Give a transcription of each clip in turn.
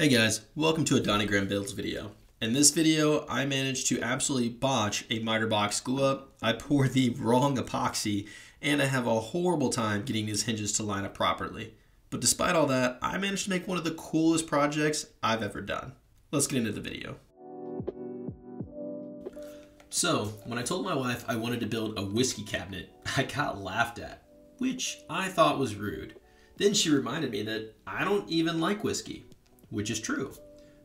Hey guys, welcome to a Donny Graham Builds video. In this video, I managed to absolutely botch a miter box glue up. I poured the wrong epoxy, and I have a horrible time getting these hinges to line up properly. But despite all that, I managed to make one of the coolest projects I've ever done. Let's get into the video. So, when I told my wife I wanted to build a whiskey cabinet, I got laughed at, which I thought was rude. Then she reminded me that I don't even like whiskey which is true.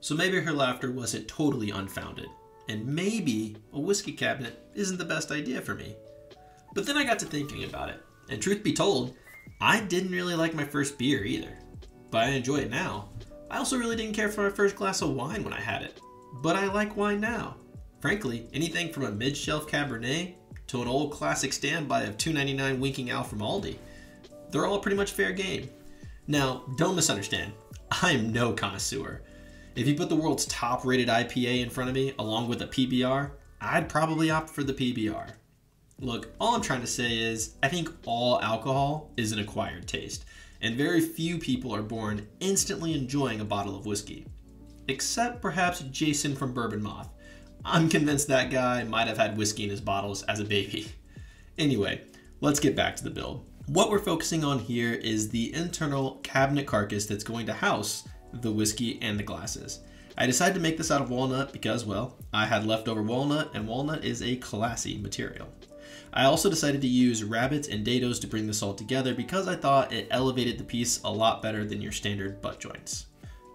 So maybe her laughter wasn't totally unfounded, and maybe a whiskey cabinet isn't the best idea for me. But then I got to thinking about it, and truth be told, I didn't really like my first beer either. But I enjoy it now. I also really didn't care for my first glass of wine when I had it. But I like wine now. Frankly, anything from a mid-shelf Cabernet to an old classic standby of 2.99 Winking Owl from Aldi. They're all pretty much fair game. Now, don't misunderstand. I am no connoisseur. If you put the world's top rated IPA in front of me along with a PBR, I'd probably opt for the PBR. Look, all I'm trying to say is I think all alcohol is an acquired taste, and very few people are born instantly enjoying a bottle of whiskey. Except perhaps Jason from Bourbon Moth. I'm convinced that guy might have had whiskey in his bottles as a baby. Anyway, let's get back to the build. What we're focusing on here is the internal cabinet carcass that's going to house the whiskey and the glasses. I decided to make this out of walnut because, well, I had leftover walnut and walnut is a classy material. I also decided to use rabbets and dados to bring this all together because I thought it elevated the piece a lot better than your standard butt joints.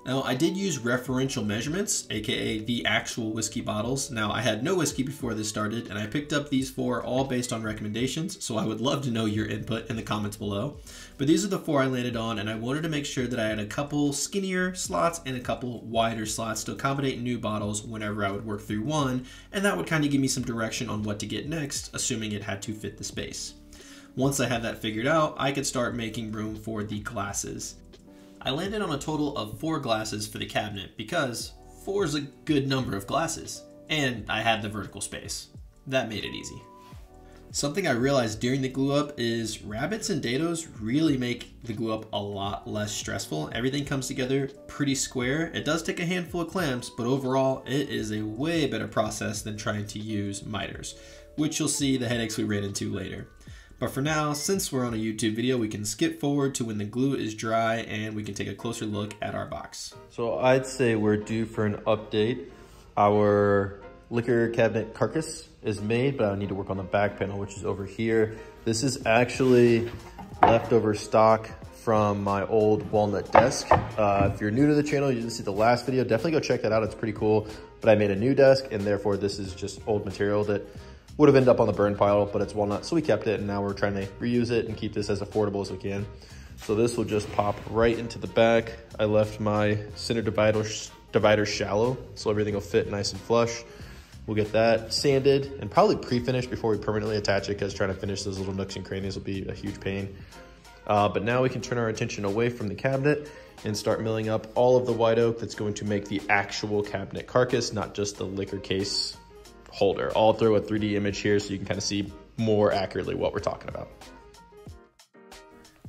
Now, I did use referential measurements, aka the actual whiskey bottles. Now, I had no whiskey before this started, and I picked up these four all based on recommendations, so I would love to know your input in the comments below. But these are the four I landed on, and I wanted to make sure that I had a couple skinnier slots and a couple wider slots to accommodate new bottles whenever I would work through one, and that would kind of give me some direction on what to get next, assuming it had to fit the space. Once I had that figured out, I could start making room for the glasses. I landed on a total of four glasses for the cabinet because four is a good number of glasses, and I had the vertical space. That made it easy. Something I realized during the glue up is rabbets and dados really make the glue up a lot less stressful. Everything comes together pretty square. It does take a handful of clamps, but overall it is a way better process than trying to use miters, which you'll see the headaches we ran into later. But for now, since we're on a YouTube video, we can skip forward to when the glue is dry and we can take a closer look at our box. So I'd say we're due for an update. Our liquor cabinet carcass is made, but I need to work on the back panel, which is over here. This is actually leftover stock from my old walnut desk. Uh, if you're new to the channel, you didn't see the last video, definitely go check that out. It's pretty cool. But I made a new desk and therefore this is just old material that would have ended up on the burn pile, but it's walnut, so we kept it, and now we're trying to reuse it and keep this as affordable as we can. So this will just pop right into the back. I left my center divider, divider shallow, so everything will fit nice and flush. We'll get that sanded and probably pre-finished before we permanently attach it because trying to finish those little nooks and crannies will be a huge pain. Uh, but now we can turn our attention away from the cabinet and start milling up all of the white oak that's going to make the actual cabinet carcass, not just the liquor case holder. I'll throw a 3D image here so you can kind of see more accurately what we're talking about.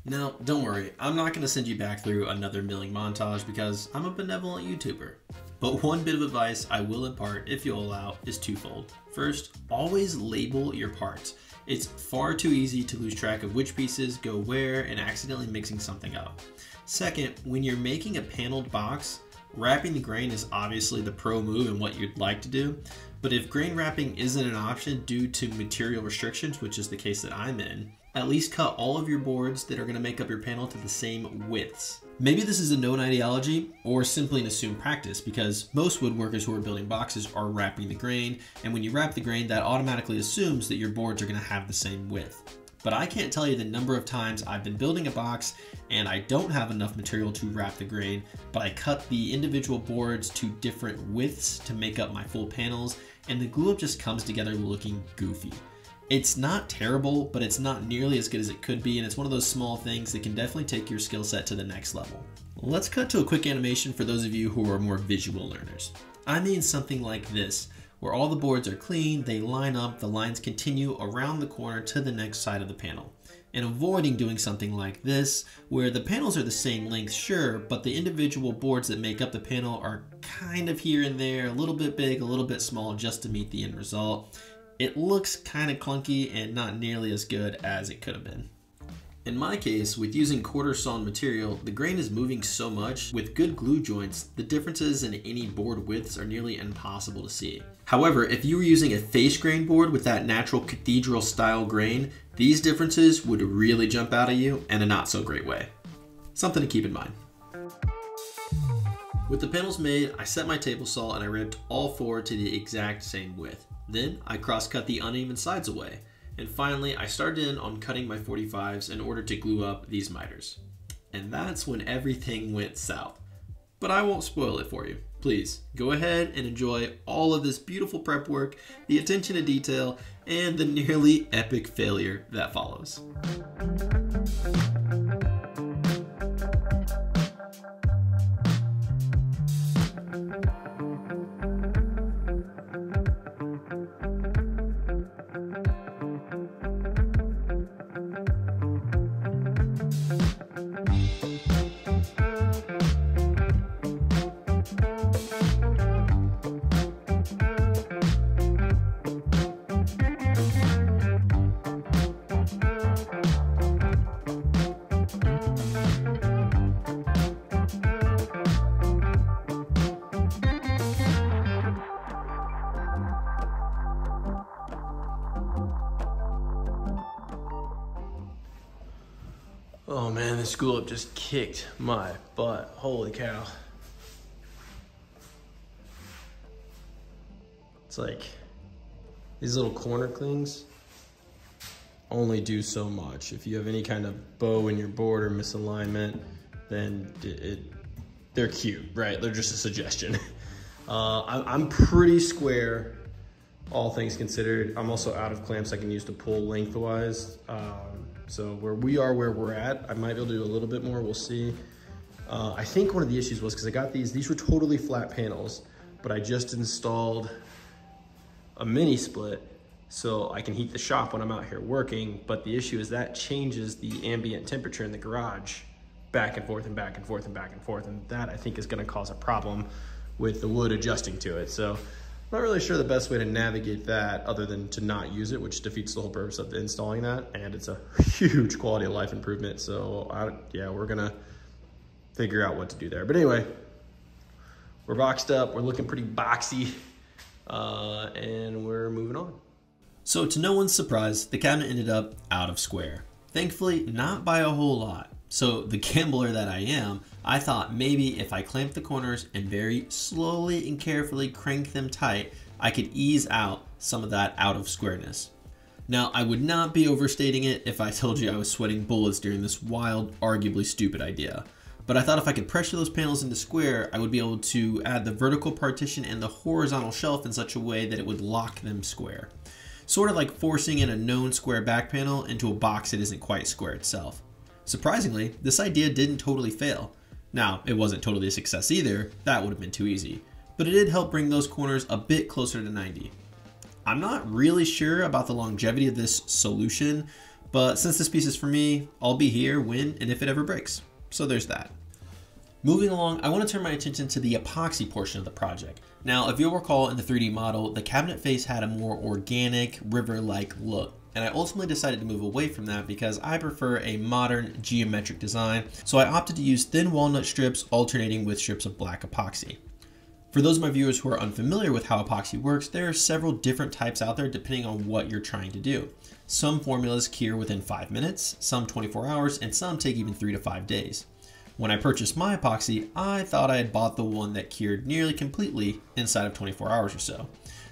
Now, don't worry, I'm not going to send you back through another milling montage because I'm a benevolent YouTuber. But one bit of advice I will impart, if you'll allow, is twofold. First, always label your parts. It's far too easy to lose track of which pieces go where and accidentally mixing something up. Second, when you're making a paneled box, wrapping the grain is obviously the pro move and what you'd like to do, but if grain wrapping isn't an option due to material restrictions, which is the case that I'm in, at least cut all of your boards that are going to make up your panel to the same widths. Maybe this is a known ideology or simply an assumed practice because most woodworkers who are building boxes are wrapping the grain, and when you wrap the grain, that automatically assumes that your boards are going to have the same width but I can't tell you the number of times I've been building a box and I don't have enough material to wrap the grain, but I cut the individual boards to different widths to make up my full panels, and the glue up just comes together looking goofy. It's not terrible, but it's not nearly as good as it could be, and it's one of those small things that can definitely take your skill set to the next level. Let's cut to a quick animation for those of you who are more visual learners. I mean something like this, where all the boards are clean, they line up, the lines continue around the corner to the next side of the panel. and avoiding doing something like this, where the panels are the same length, sure, but the individual boards that make up the panel are kind of here and there, a little bit big, a little bit small, just to meet the end result. It looks kind of clunky and not nearly as good as it could have been. In my case, with using quarter sawn material, the grain is moving so much, with good glue joints, the differences in any board widths are nearly impossible to see. However, if you were using a face grain board with that natural cathedral style grain, these differences would really jump out at you in a not so great way. Something to keep in mind. With the panels made, I set my table saw and I ripped all four to the exact same width. Then I cross cut the uneven sides away. And finally, I started in on cutting my 45s in order to glue up these miters. And that's when everything went south. But I won't spoil it for you. Please, go ahead and enjoy all of this beautiful prep work, the attention to detail, and the nearly epic failure that follows. School up just kicked my butt. Holy cow. It's like these little corner clings only do so much. If you have any kind of bow in your board or misalignment, then it, it they're cute, right? They're just a suggestion. Uh, I, I'm pretty square, all things considered. I'm also out of clamps I can use to pull lengthwise. Um, so where we are where we're at, I might be able to do a little bit more, we'll see. Uh, I think one of the issues was because I got these, these were totally flat panels, but I just installed a mini split so I can heat the shop when I'm out here working. But the issue is that changes the ambient temperature in the garage back and forth and back and forth and back and forth. And that I think is gonna cause a problem with the wood adjusting to it. So I'm not really sure the best way to navigate that other than to not use it, which defeats the whole purpose of installing that. And it's a huge quality of life improvement. So I, yeah, we're gonna figure out what to do there. But anyway, we're boxed up. We're looking pretty boxy uh, and we're moving on. So, to no one's surprise, the cabinet ended up out of square. Thankfully, not by a whole lot. So, the gambler that I am, I thought maybe if I clamped the corners and very slowly and carefully crank them tight, I could ease out some of that out of squareness. Now, I would not be overstating it if I told you I was sweating bullets during this wild, arguably stupid idea. But I thought if I could pressure those panels into square, I would be able to add the vertical partition and the horizontal shelf in such a way that it would lock them square. Sort of like forcing in a known square back panel into a box that isn't quite square itself. Surprisingly, this idea didn't totally fail. Now, it wasn't totally a success either, that would have been too easy, but it did help bring those corners a bit closer to 90. I'm not really sure about the longevity of this solution, but since this piece is for me, I'll be here when and if it ever breaks. So there's that. Moving along, I want to turn my attention to the epoxy portion of the project. Now, if you'll recall in the 3D model, the cabinet face had a more organic, river-like look and I ultimately decided to move away from that because I prefer a modern geometric design, so I opted to use thin walnut strips alternating with strips of black epoxy. For those of my viewers who are unfamiliar with how epoxy works, there are several different types out there depending on what you're trying to do. Some formulas cure within 5 minutes, some 24 hours, and some take even 3 to 5 days. When I purchased my epoxy, I thought I had bought the one that cured nearly completely inside of 24 hours or so.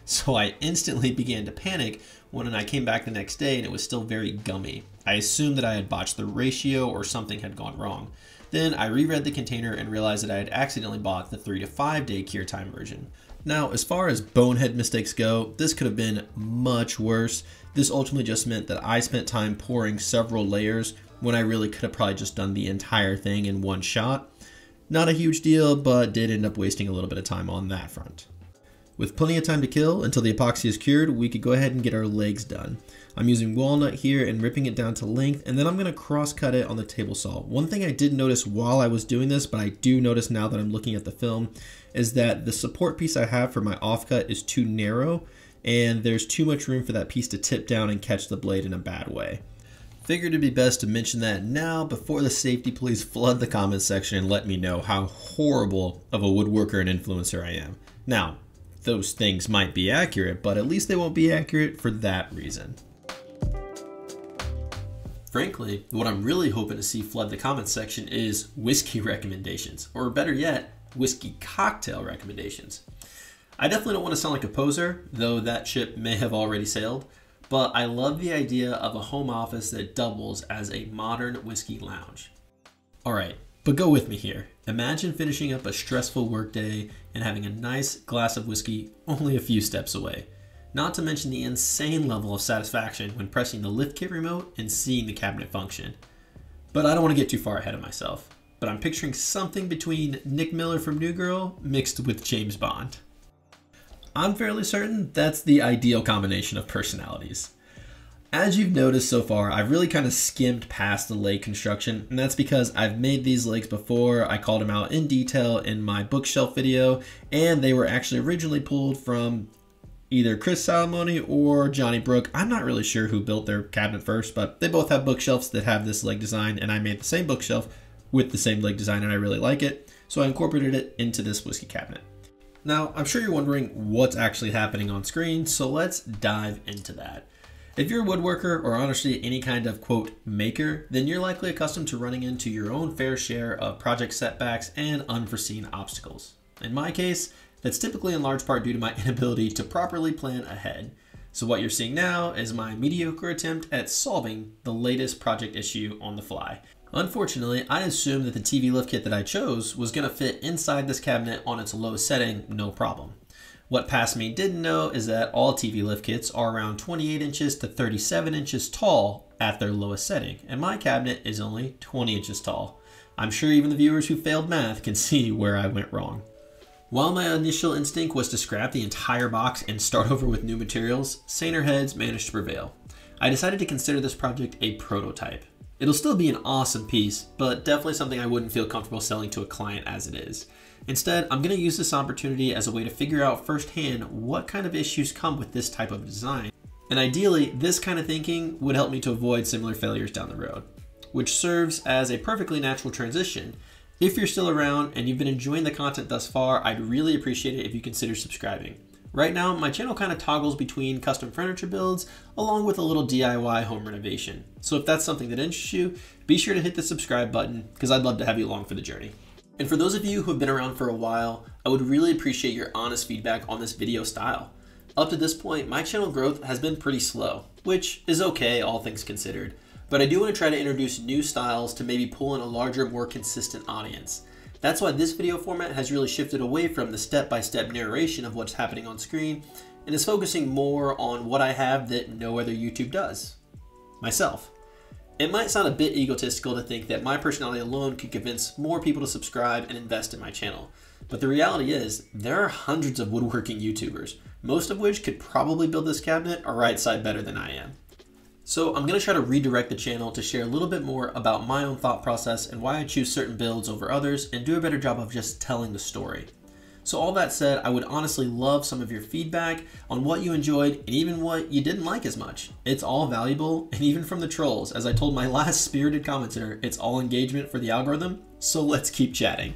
So I instantly began to panic when I came back the next day and it was still very gummy. I assumed that I had botched the ratio or something had gone wrong. Then I reread the container and realized that I had accidentally bought the 3 to 5 day cure time version. Now, as far as bonehead mistakes go, this could have been much worse. This ultimately just meant that I spent time pouring several layers when I really could have probably just done the entire thing in one shot. Not a huge deal, but did end up wasting a little bit of time on that front. With plenty of time to kill until the epoxy is cured, we could go ahead and get our legs done. I'm using walnut here and ripping it down to length, and then I'm gonna cross cut it on the table saw. One thing I did notice while I was doing this, but I do notice now that I'm looking at the film, is that the support piece I have for my offcut is too narrow, and there's too much room for that piece to tip down and catch the blade in a bad way. Figured it'd be best to mention that now before the safety police flood the comments section and let me know how horrible of a woodworker and influencer I am. Now, those things might be accurate, but at least they won't be accurate for that reason. Frankly, what I'm really hoping to see flood the comments section is whiskey recommendations, or better yet, whiskey cocktail recommendations. I definitely don't want to sound like a poser, though that ship may have already sailed, but I love the idea of a home office that doubles as a modern whiskey lounge. Alright, but go with me here. Imagine finishing up a stressful workday and having a nice glass of whiskey only a few steps away. Not to mention the insane level of satisfaction when pressing the lift kit remote and seeing the cabinet function. But I don't want to get too far ahead of myself. But I'm picturing something between Nick Miller from New Girl mixed with James Bond. I'm fairly certain that's the ideal combination of personalities. As you've noticed so far, I've really kind of skimmed past the leg construction, and that's because I've made these legs before. I called them out in detail in my bookshelf video, and they were actually originally pulled from either Chris Salomone or Johnny Brook. I'm not really sure who built their cabinet first, but they both have bookshelves that have this leg design, and I made the same bookshelf with the same leg design, and I really like it. So I incorporated it into this whiskey cabinet. Now, I'm sure you're wondering what's actually happening on screen, so let's dive into that. If you're a woodworker or honestly any kind of quote maker, then you're likely accustomed to running into your own fair share of project setbacks and unforeseen obstacles. In my case, that's typically in large part due to my inability to properly plan ahead. So what you're seeing now is my mediocre attempt at solving the latest project issue on the fly. Unfortunately, I assumed that the TV lift kit that I chose was going to fit inside this cabinet on its low setting, no problem. What past me didn't know is that all TV lift kits are around 28 inches to 37 inches tall at their lowest setting, and my cabinet is only 20 inches tall. I'm sure even the viewers who failed math can see where I went wrong. While my initial instinct was to scrap the entire box and start over with new materials, saner heads managed to prevail. I decided to consider this project a prototype. It'll still be an awesome piece, but definitely something I wouldn't feel comfortable selling to a client as it is. Instead, I'm going to use this opportunity as a way to figure out firsthand what kind of issues come with this type of design. And ideally, this kind of thinking would help me to avoid similar failures down the road, which serves as a perfectly natural transition. If you're still around and you've been enjoying the content thus far, I'd really appreciate it if you consider subscribing. Right now, my channel kind of toggles between custom furniture builds along with a little DIY home renovation. So if that's something that interests you, be sure to hit the subscribe button because I'd love to have you along for the journey. And for those of you who have been around for a while, I would really appreciate your honest feedback on this video style. Up to this point, my channel growth has been pretty slow, which is okay, all things considered. But I do want to try to introduce new styles to maybe pull in a larger, more consistent audience. That's why this video format has really shifted away from the step-by-step -step narration of what's happening on screen and is focusing more on what I have that no other YouTube does. Myself. It might sound a bit egotistical to think that my personality alone could convince more people to subscribe and invest in my channel. But the reality is, there are hundreds of woodworking YouTubers, most of which could probably build this cabinet a right side better than I am. So I'm going to try to redirect the channel to share a little bit more about my own thought process and why I choose certain builds over others and do a better job of just telling the story. So all that said, I would honestly love some of your feedback on what you enjoyed and even what you didn't like as much. It's all valuable and even from the trolls. As I told my last spirited commenter, it's all engagement for the algorithm. So let's keep chatting.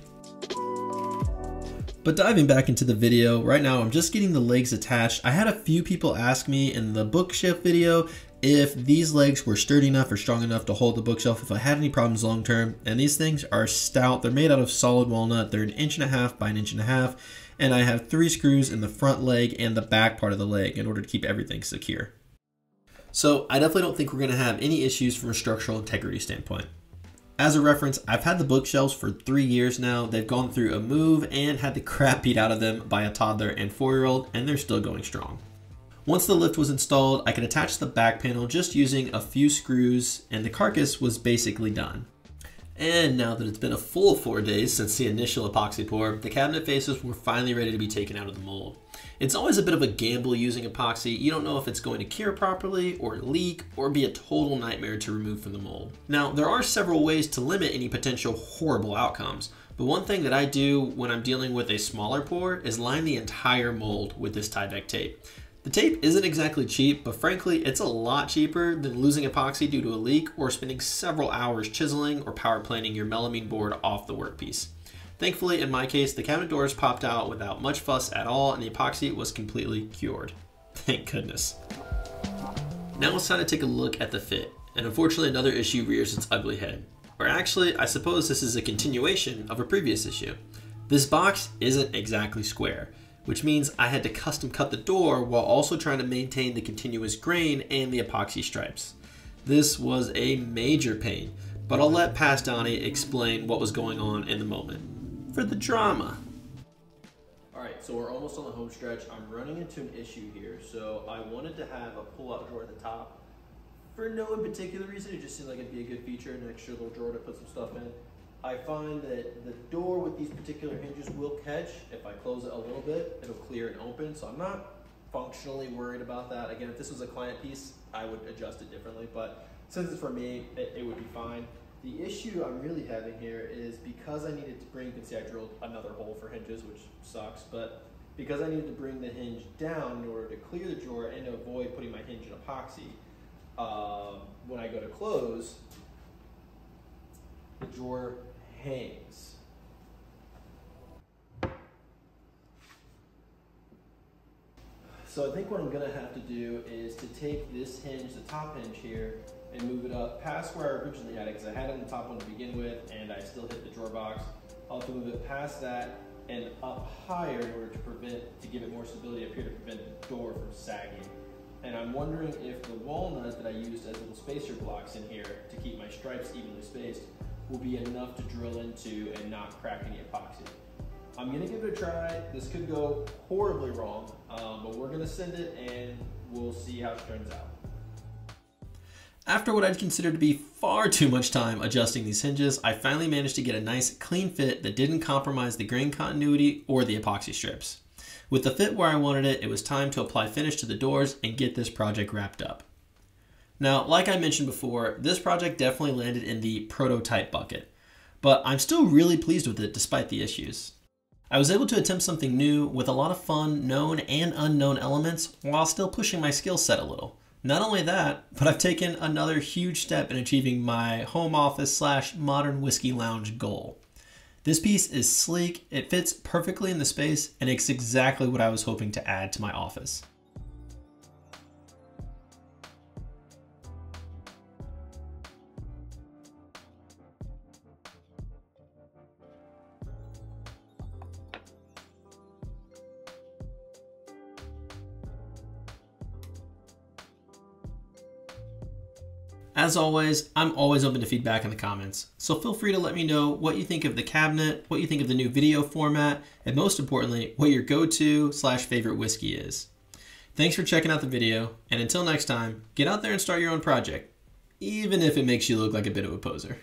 But diving back into the video, right now I'm just getting the legs attached. I had a few people ask me in the bookshelf video if these legs were sturdy enough or strong enough to hold the bookshelf if I had any problems long term. And these things are stout. They're made out of solid walnut. They're an inch and a half by an inch and a half. And I have three screws in the front leg and the back part of the leg in order to keep everything secure. So I definitely don't think we're going to have any issues from a structural integrity standpoint. As a reference, I've had the bookshelves for three years now. They've gone through a move and had the crap beat out of them by a toddler and four-year-old, and they're still going strong. Once the lift was installed, I could attach the back panel just using a few screws and the carcass was basically done. And now that it's been a full four days since the initial epoxy pour, the cabinet faces were finally ready to be taken out of the mold. It's always a bit of a gamble using epoxy. You don't know if it's going to cure properly or leak or be a total nightmare to remove from the mold. Now, there are several ways to limit any potential horrible outcomes, but one thing that I do when I'm dealing with a smaller pour is line the entire mold with this Tyvek tape. The tape isn't exactly cheap, but frankly, it's a lot cheaper than losing epoxy due to a leak or spending several hours chiseling or power planing your melamine board off the workpiece. Thankfully, in my case, the cabinet doors popped out without much fuss at all and the epoxy was completely cured. Thank goodness. Now it's time to take a look at the fit, and unfortunately another issue rears its ugly head. Or actually, I suppose this is a continuation of a previous issue. This box isn't exactly square, which means I had to custom cut the door while also trying to maintain the continuous grain and the epoxy stripes. This was a major pain, but I'll let past Donny explain what was going on in the moment. For the drama. Alright, so we're almost on the home stretch. I'm running into an issue here, so I wanted to have a pull-out drawer at the top. For no in particular reason, it just seemed like it'd be a good feature, an extra little drawer to put some stuff in. I find that the door with these particular hinges will catch. If I close it a little bit, it'll clear and open. So I'm not functionally worried about that. Again, if this was a client piece, I would adjust it differently. But since it's for me, it, it would be fine. The issue I'm really having here is because I needed to bring, you can see I drilled another hole for hinges, which sucks, but because I needed to bring the hinge down in order to clear the drawer and to avoid putting my hinge in epoxy, uh, when I go to close, the drawer hangs. So I think what I'm gonna have to do is to take this hinge, the top hinge here, and move it up past where I originally had it, because I had it on the top one to begin with, and I still hit the drawer box. I'll have to move it past that and up higher in order to prevent, to give it more stability up here to prevent the door from sagging. And I'm wondering if the walnut that I used as little spacer blocks in here to keep my stripes evenly spaced will be enough to drill into and not crack any epoxy. I'm gonna give it a try. This could go horribly wrong, um, but we're gonna send it and we'll see how it turns out. After what I'd consider to be far too much time adjusting these hinges, I finally managed to get a nice clean fit that didn't compromise the grain continuity or the epoxy strips. With the fit where I wanted it, it was time to apply finish to the doors and get this project wrapped up. Now, like I mentioned before, this project definitely landed in the prototype bucket, but I'm still really pleased with it despite the issues. I was able to attempt something new with a lot of fun, known and unknown elements while still pushing my skill set a little. Not only that, but I've taken another huge step in achieving my home office slash modern whiskey lounge goal. This piece is sleek, it fits perfectly in the space, and it's exactly what I was hoping to add to my office. As always, I'm always open to feedback in the comments, so feel free to let me know what you think of the cabinet, what you think of the new video format, and most importantly, what your go-to slash favorite whiskey is. Thanks for checking out the video, and until next time, get out there and start your own project, even if it makes you look like a bit of a poser.